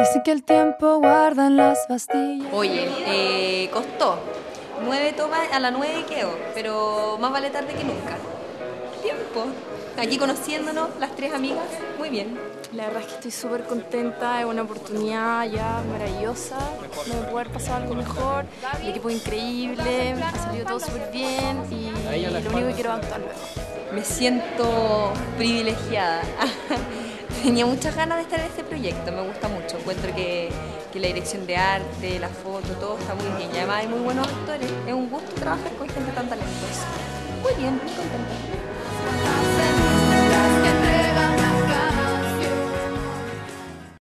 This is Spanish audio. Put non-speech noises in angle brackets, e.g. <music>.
Dicen que el tiempo guarda en las pastillas. Oye, eh, costó. Nueve tomas, a la nueve quedó, pero más vale tarde que nunca. Tiempo. Aquí conociéndonos, las tres amigas, muy bien. La verdad es que estoy súper contenta, es una oportunidad ya maravillosa, no me puede haber pasado algo mejor, el equipo es increíble, ha salido todo súper bien y lo único que quiero es actuar luego. Me siento privilegiada. <laughs> Tenía muchas ganas de estar en este proyecto, me gusta mucho. Encuentro que, que la dirección de arte, la foto, todo está muy bien. Y además hay muy buenos actores. Es un gusto trabajar con gente tan talentosa. Muy bien, muy contenta.